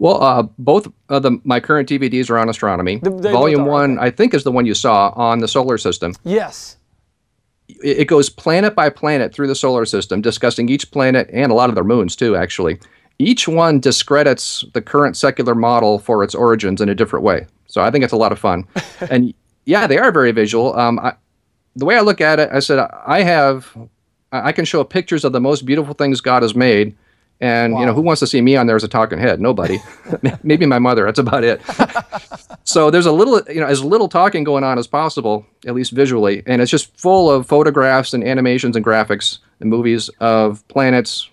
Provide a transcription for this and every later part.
Well, uh, both of the, my current DVDs are on astronomy. The- they Volume one, okay. I think, is the one you saw on the solar system. Yes. It it goes planet by planet through the solar system, discussing each planet and a lot of their moons, too, actually. Each one discredits the current secular model for its origins in a different way. So I think it's a lot of fun. and yeah, they are very visual. Um, I, the way I look at it, I said, I have, I can show pictures of the most beautiful things God has made. And, you know, who wants to see me on there as a talking head? Nobody. Maybe my mother. That's about it. so there's a little, you know, as little talking going on as possible, at least visually. And it's just full of photographs and animations and graphics and movies of planets,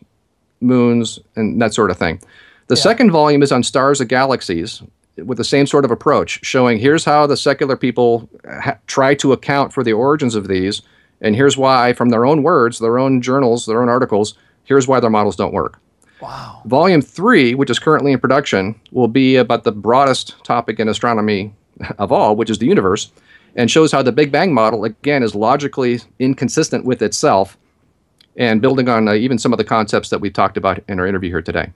moons, and that sort of thing. The second volume is on stars and galaxies with the same sort of approach, showing here's how the secular people ha- try to account for the origins of these, and here's why, from their own words, their own journals, their own articles, here's why their models don't work. Wow. Volume three, which is currently in production, will be about the broadest topic in astronomy of all, which is the universe, and shows how the Big Bang model, again, is logically inconsistent with itself and building on uh, even some of the concepts that we've talked about in our interview here today.